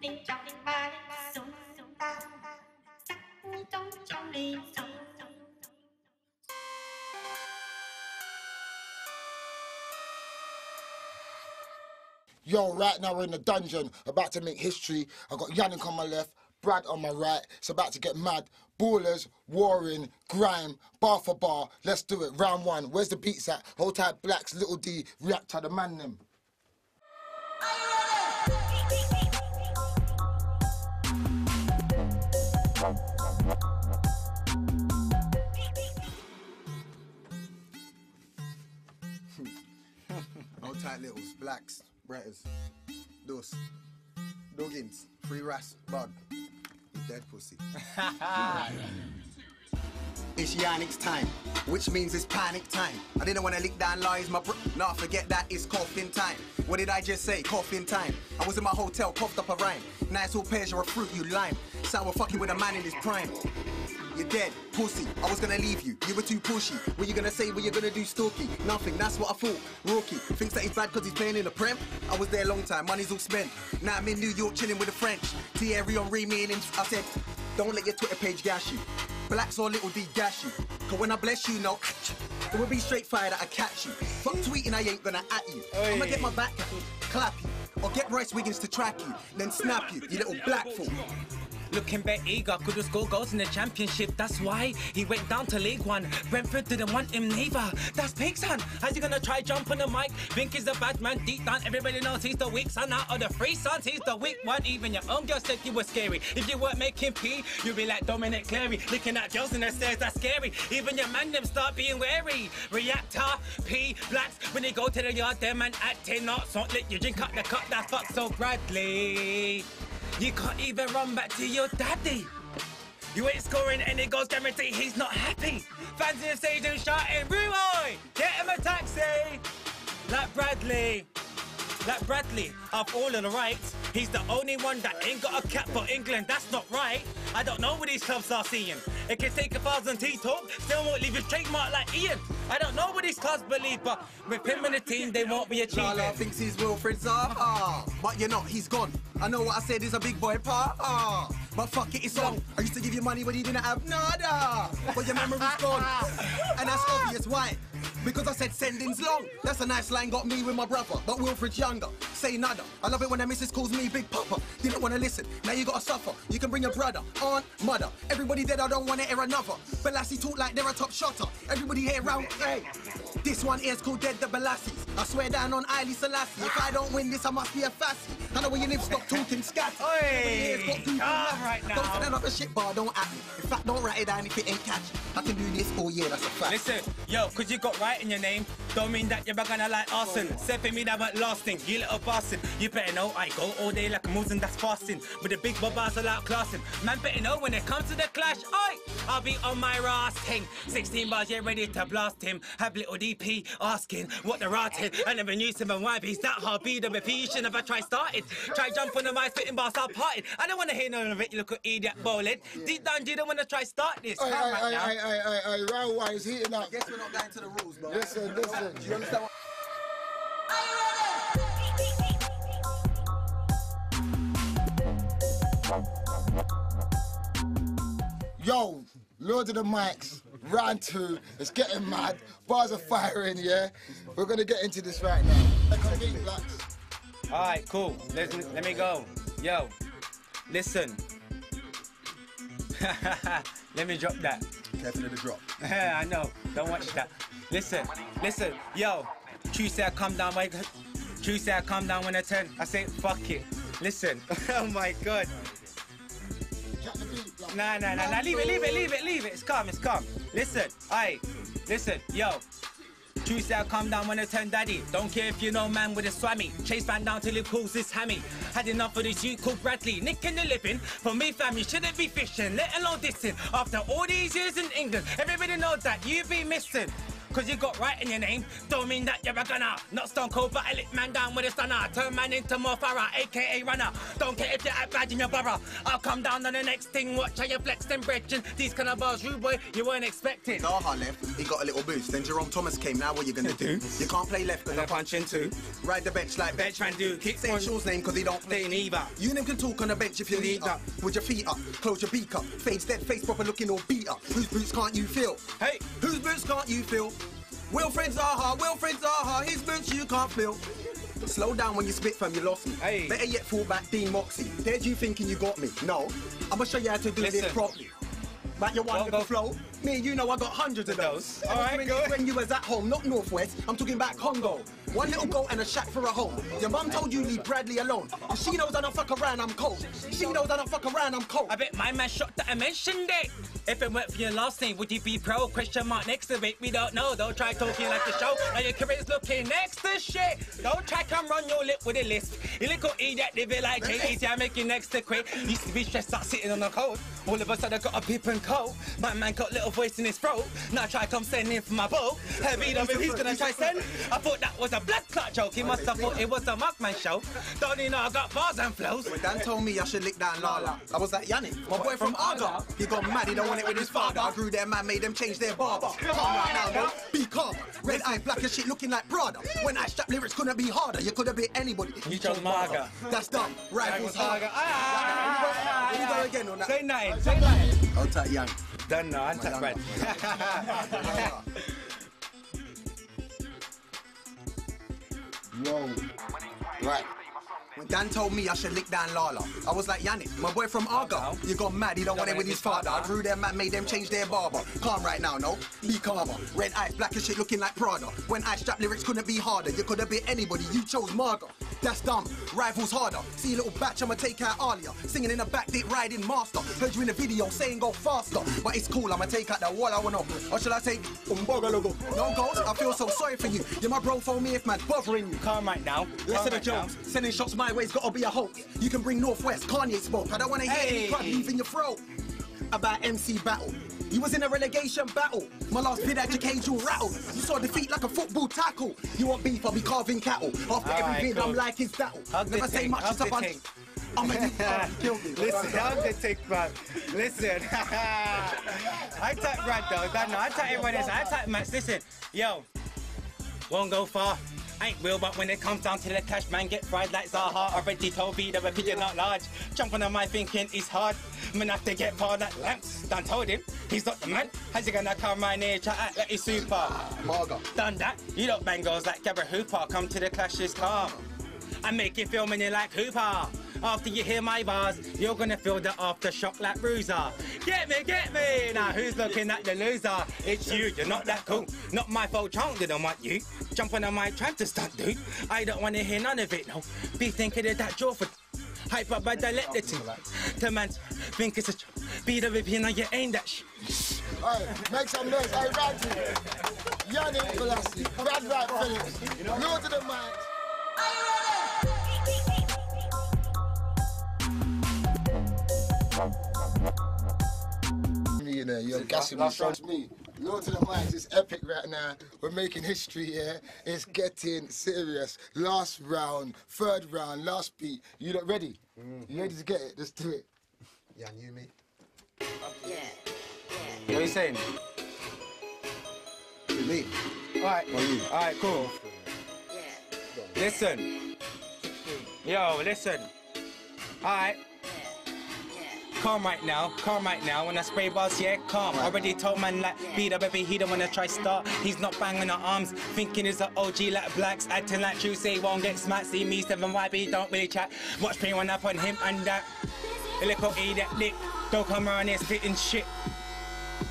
你叫你妈送送到，三你中叫你送。 Yo, right now we're in the dungeon, about to make history. I got Yannick on my left, Brad on my right. It's about to get mad. Ballers, warring, grime, bar for bar. Let's do it. Round one. Where's the beats at? Hold tight, blacks, little D, react to the man them. Old tight littles, blacks, bretters, dos, Duggins, free ras. You dead pussy. It's Yannick's time, which means it's panic time. I didn't want to lick down lies, my bro. Nah, forget that, it's coughing time. What did I just say? Coughing time. I was in my hotel, coughed up a rhyme. Nice pears, or a fruit, you lime. Sour fucking with a man in his prime. You're dead, pussy. I was gonna leave you. You were too pushy. What you gonna say? What you gonna do, Stalky? Nothing. That's what I thought. Rookie thinks that he's bad because he's playing in the prem. I was there a long time. Money's all spent. Now I'm in New York chilling with the French. Thierry Henry, me and him. I said, don't let your Twitter page gash you. Blacks or little D gash you. Cause when I bless you, no, it will be straight fire that I catch you. Fuck tweeting, I ain't gonna at you. I'ma get my back, clap you. Or get Royce Wiggins to track you, then snap you, you little black fool. Looking bet eager, could score goals in the championship. That's why he went down to League One. Brentford didn't want him neither. That's Pig son. How's he gonna try jump on the mic? Think he's a bad man deep down. Everybody knows he's the weak son out of the three sons. He's the weak one. Even your own girl said you were scary. If you weren't making pee, you'd be like Dominic Cleary. Looking at girls in the stairs, that's scary. Even your man them start being wary. Reactor, P, blacks. When they go to the yard, them man acting not so lit. You drink up the cup, that fuck so Bradley. You can't even run back to your daddy. You ain't scoring any goals, guarantee he's not happy. Fans in the stadium shouting, Roy, get him a taxi. Like Bradley. Like Bradley, of all of the rights, he's the only one that ain't got a cap for England. That's not right. I don't know what these clubs are seeing. It can take a thousand T talk, still won't leave his trademark like Ian. I don't know what these clubs believe, but with him in the team, they won't be achieving. Lala thinks he's Wilfried Zaha, but you're not, he's gone. I know what I said he's a big boy ah. but fuck it, it's on. I used to give you money when you didn't have nada, but your memory's gone. and that's obvious, why? Because I said sending's long. That's a nice line, got me with my brother, but Wilfried's younger. Say nada. I love it when the missus calls me Big Papa. Didn't wanna listen, now you gotta suffer. You can bring your brother, aunt, mother. Everybody dead, I don't wanna hear another. Bolasie talk like they're a top shotter. Everybody here round, hey. This one here's called Dead the Bolasies. I swear down on Haile Selassie. If I don't win this, I must be a fassie. I know where you live, stop talking scat. Oi, calm right now. Don't stand up a shit bar, don't act me. In fact, don't write it down if it ain't catchy. I can do this all year, that's a fact. Listen, yo, cause you got right in your name, don't mean that you're gonna like arson. Say for me that went lasting, you little bastard. You better know I go all day like a Muslim that's fasting. With the big babas all out classing. Man better know when it comes to the clash, oi, I'll be on my ras thing. 16 bars, yeah, ready to blast him. Have little DP asking what the rat is. I never knew some why he's that hard. Be the repeat, you should never try started. Try jump on the mic, spitting bars, start parted. I don't wanna hear none of it, you look at idiot bowling. Deep down, you don't wanna try start this. Aye, Calm aye, right aye, now. aye, aye, aye, aye, round one is heating up. I guess we're not going to the rules, bro. Listen, listen. Do you understand what? Yo, Lord of the Mics, round two. It's getting mad. Bars are firing, yeah? We're gonna get into this right now. Come get blacks. All right, cool. Let, let me go. Yo, listen. let me drop that. Careful of the drop. I know. Don't watch that. Listen, listen. Yo, say I come down True say I come down when I turn. I say fuck it. Listen. oh my god. Nah, nah, nah, nah. Leave it, leave it, leave it, leave it. It's calm, it's calm. Listen, aye. Listen, yo. Say I come down when I turn daddy. Don't care if you know man with a swammy. Chase man down till he calls this hammy. Had enough of this youth called Bradley. Nicking the living. For me, fam, you shouldn't be fishing, let alone dissing. After all these years in England, everybody knows that you be missing. Cause you got right in your name, don't mean that you're a gunner. Not stone cold, but I lick man down with a stunner. Turn man into Mo Farah, aka runner. Don't care if you act bad in your borough. I'll come down on the next thing, watch how you flex them brethren. These kind of bars, rude boy, you weren't expecting. Zaha left, he got a little boost. Then Jerome Thomas came. Now what you gonna do? You can't play left And I punch in two. ride the bench like Bench man do, kick on. Shaw's name because he don't play neither. You and him can talk on the bench if you need up. With your feet up, close your beak up. Fades dead face proper looking all beat up. Whose boots can't you feel? Hey. Whose boots can't you feel? Wilfried Zaha, Wilfried Zaha, his boots you can't feel. Slow down when you spit fam, you lost me. Hey. Better yet fall back Dean Moxey. Dead you thinking you got me? No. I'ma show you how to do this Listen. properly. Like your one little flow. Me you know I got hundreds of Those. All right, when, good. when you was at home, not Northwest, I'm talking back Congo. One little goat and a shack for a home. Your mum told you leave Bradley alone. And she knows I don't fuck around, I'm cold. She knows I don't fuck around, I'm cold. I bet my man shocked that I mentioned it. If it weren't for your last name, would you be pro? Question mark next to it. We don't know. Don't try talking like a show. Now your career's looking next to shit. Don't try come run your lip with a lisp. You little idiot, live it like JET. I make you next to quit. Used to be stressed out sitting on the cold. All of a sudden I got a pip and cold. My man got little voice in his throat. Now try come sending for my boat. Heavy up if he's gonna try send. I thought that was a blood clot joke. He must have thought it was a Markman show. Don't you know I got bars and flows? When Dan told me I should lick down Lala, I was like, Yannick, my boy from Arga. He got mad, he don't want it with his father. I grew their man, made them change their barber. Calm right now, no? Be calm. Red eye, black as shit, looking like Prada. When I strap lyrics couldn't be harder, you could have been anybody. You chose Marga. That's dumb. Rivals harder. Ah, Here we go again on that. Say nothing, say nothing. I'll take Young. Done now, I'm that bad. Yo. Right. When Dan told me I should lick down Lala, I was like, Yannick, my boy from Arga. You got mad, he don't want it with his father. I grew their man, made them change their barber. Calm right now, no? Be calmer. Red eyes, black as shit, looking like Prada. When I strap lyrics couldn't be harder. You could have been anybody, you chose Marga. That's dumb. Rivals harder. See a little batch, I'ma take out Alia. Singing in the back, dick riding master. Heard you in the video saying go faster. But it's cool, I'ma take out the wall I wanna. Or should I take Umboga logo? No goals, I feel so sorry for you. You're my bro for me if man bothering you. Calm right now. Less of the jokes. Sending shots my way's gotta be a hoax. You can bring Northwest, Kanye spoke. I don't wanna hear Hey. any crap leaving your throat. About MC battle. You was in a relegation battle. My last bid at your cage all rattled. You saw defeat like a football tackle. You want beef, I'll be carving cattle. After All every right, bid, cool. I'm like his battle. Hug the Never say thing, much, hug it's a bunch. I'm a you killed me. Listen, I'm the tick, man. Listen. I type Brad though, that no, I type everyone else. I type Max. Listen, yo, won't go far. Ain't real, but when it comes down to the cash, man, get fried like Zaha. Already told me that not large. Jump on the mic thinking it's hard. Man, have to get par like lamps. Done told him, he's not the man. How's he gonna come right here, chat act like he's super? Marga. Done that. You lot bangles like Gabba Hooper. Come to the clashes calm. I make you feel when you like Hooper. After you hear my bars, you're gonna feel the aftershock like Bruiser. Get me, get me! Now who's looking at the loser? It's you, you're not that cool. Not my fault, chunk didn't want you. Jump on mic, trying to stunt, dude. I don't wanna hear none of it, no. Be thinking of that jaw for hype up by let the man think it's a be the whip, you you ain't that sh. Alright, make some noise. Hey, Ranty. Yannick Velasquez. Brad Wright Phillips. Lord to the mic. Me, you know, you're gassing me. Trust me. Lord to the mics, it's epic right now. We're making history here. It's getting serious. Last round, third round, last beat. You not ready? You mm-hmm. ready to get it? Let's do it. Yeah, you me. Yeah. What are you saying? Me. Alright, alright, cool. Yeah. Listen. Yo, listen. Alright. Calm right now, calm right now. When I spray bars, yeah, calm. Already told man like beat up baby, he don't wanna try start. He's not banging the arms, thinking he's an OG like blacks, acting like true, say won't get smacked. See me, seven YB, don't really chat. Watch me run up on him and that. A little idiot dick. Don't come around here spitting shit.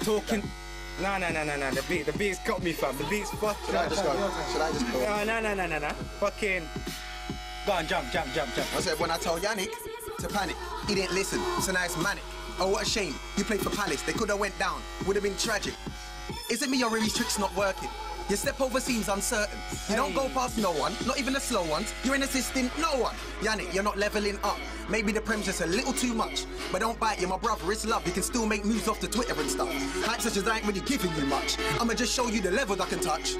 Talking. No, no, no, no, no. The beat, the beat's got me, fam. The beat's fucking. Should I just go? Should I just go? No, no, no, no, no, no. Fucking. Go on, jump, jump, jump, jump. I said when I told Yannick to panic, he didn't listen. So now it's manic. Oh, what a shame. You played for Palace. They could have went down. Would have been tragic. Is it me or Riri's tricks not working? Your step over seems uncertain. You don't go past no one, not even the slow ones. You're an assistant, no one. Yannick, you're not leveling up. Maybe the prem's just a little too much. But don't bite, you're my brother, it's love. You can still make moves off the Twitter and stuff. Hype such as I ain't really giving you much. I'ma just show you the level I can touch.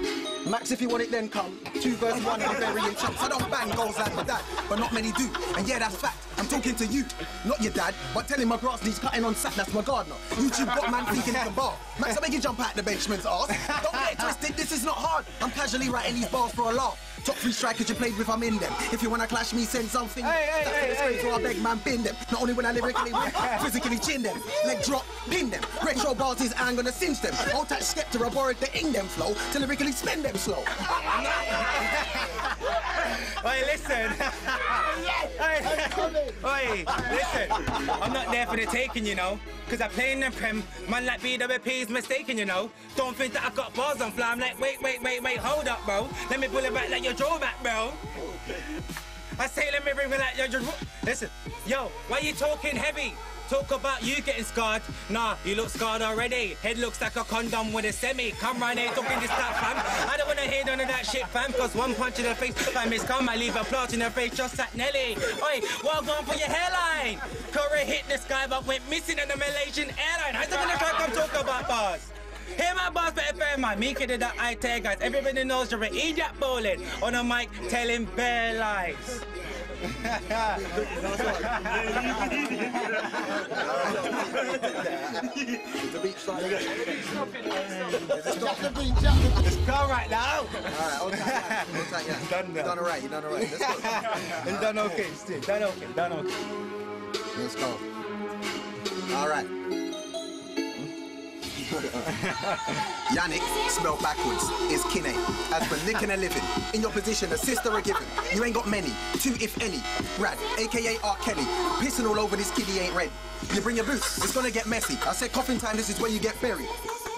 Max, if you want it, then come. Two verse one, I'm burying chunks. I don't bang goals like my dad, but not many do. And yeah, that's fact. I'm talking to you, not your dad, but telling my grass needs cutting on sack, that's my gardener. YouTube got man thinking he can bar. Max, I make you jump out the benchman's ass. Don't get it twisted, this is not hard. I'm casually writing these bars for a laugh. Top three strikers you played with, I'm in them. If you wanna clash me, send something. Hey, hey, That's hey, the straight hey, so I beg man, bin them. Not only when I lyrically win, physically chin them. Leg drop, pin them. Retro bars is I'm gonna cinch them. Old touch Skepta, I borrowed the ing them flow to lyrically spend them slow. Oi, listen. Oi, Oi, listen. I'm not there for the taking, you know. Cause I play in the prem, man like BWP's mistaken, you know. Don't think that I've got bars on fly. I'm like, wait, wait, wait, wait, hold up, bro. Let me pull it back like your jaw back, bro. I say, let me bring it like your jaw. Listen, yo, why you talking heavy? Talk about you getting scarred. Nah, you look scarred already. Head looks like a condom with a semi. Come right here talking this stuff, fam. I don't wanna hear none of that shit, fam. Cause one punch in the face, fam, is come. I leave a plot in the face just like Nelly. Oi, well gone for your hairline. Curry hit the sky but went missing in the Malaysian airline. How's that gonna try come talk about bars? Hear my boss better fair man, me kid that I tell guys. Everybody knows you're an idiot bowling on a mic telling bare lies. The beach side. Jack the the beat. Go right now. Tight, hold tight, yeah. Done You now. done alright, you done alright. Let's go. Done okay, still. Done okay, done okay. Let's go. Alright. Yannick, spelled backwards, is Kine. As for licking a living, in your position, a sister a given. You ain't got many, two if any. Rad, aka R. Kelly, pissing all over this kiddie ain't ready. You bring your boots, it's gonna get messy. I said coffin time, this is where you get buried.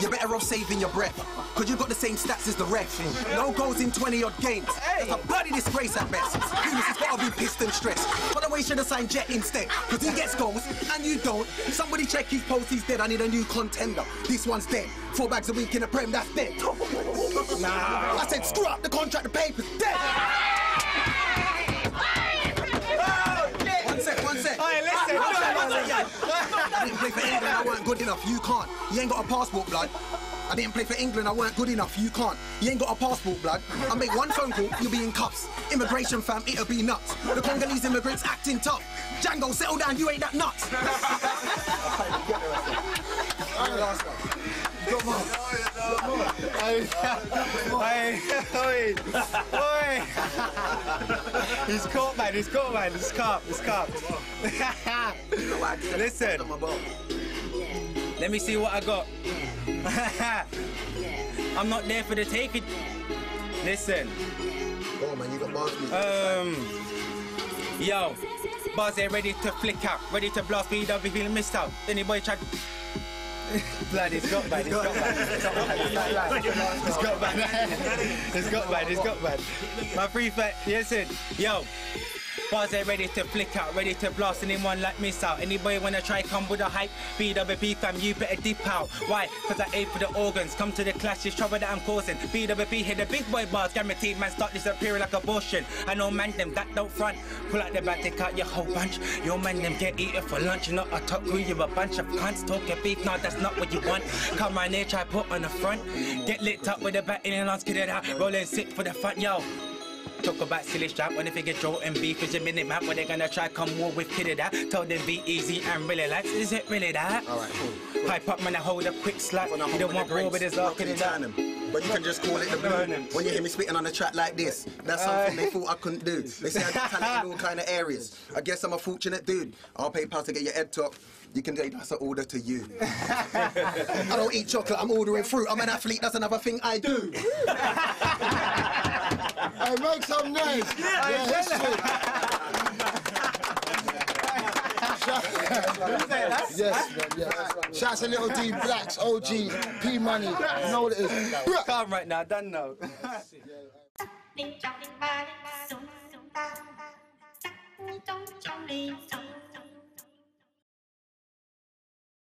You're better off saving your breath, cause you got the same stats as the ref. No goals in 20 odd games. That's a bloody disgrace at best. Venus has gotta be pissed and stressed. The way should have signed Jet instead, cause he gets goals and you don't. Somebody check his post, he's dead. I need a new contender. This one's dead. Four bags a week in the Prem, that's dead. Nah. I said, screw up the contract, the paper's dead. One sec, one sec. Hey, listen, One sec, one listen. I didn't play for England, I weren't good enough, you can't. You ain't got a passport, blood. I didn't play for England, I weren't good enough, you can't. You ain't got a passport, blood. I make one phone call, you'll be in cuffs. Immigration fam, it'll be nuts. The Congolese immigrants acting tough. Django, settle down, you ain't that nuts. Last one. Oi, oi, oi. He's caught, man. He's caught, man. He's caught. He's caught. Listen. Let me see what I got. I'm not there for the taking. Listen. Oh man, you got bars. Um. Yo. Buzz there ready to flick out. Ready to blast BW feeling missed out. Anybody tried. Blood, it's got bad, it's got bad. It's got bad, it's got bad. It's got bad, it's got bad. My free fat, listen, yo. Bars there ready to flick out, ready to blast anyone like miss out. Anybody wanna try come with a hype? BWP fam, you better dip out. Why? Cause I aim for the organs. Come to the clash, this trouble that I'm causing. BWP hit the big boy bars, guaranteed man start disappearing like abortion. I know man them that don't front. Pull out the back, take out your whole bunch. Your man them get eaten for lunch. You're not a top crew, you're a bunch of cunts. Talking beef, no, that's not what you want. Come round here, try put on the front. Get lit up with the back in and lance, kid it out. Rolling sick for the front, yo. Talk about silly strap when they figure Joe and beef is a minute map when they gonna try come war with kid that. Tell them be easy and really relax. Is it really that? Alright, cool. Pipe up man, I hold a quick slap. You don't want war with his arc kid and that. turn 'em. But you can just call it the Burn When you hear me spitting on a track like this, that's something they thought I couldn't do. They say I got talent in all kind of areas. I guess I'm a fortunate dude. I'll pay PayPal to get your head top. You can say that's an order to you. I don't eat chocolate, I'm ordering fruit. I'm an athlete, that's another thing I do. Hey, make some noise. Yeah, history. Yes, man, yes. Shouts to Little D Blacks, OG, P Money. You know what it is. Calm right now, done now. Đi trong đi ba đi